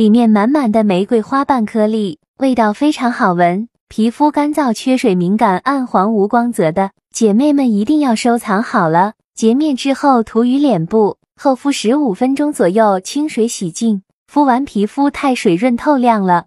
里面满满的玫瑰花瓣颗粒，味道非常好闻。皮肤干燥、缺水、敏感、暗黄无光泽的姐妹们一定要收藏好了。洁面之后涂于脸部，后敷十五分钟左右，清水洗净。敷完皮肤太水润透亮了，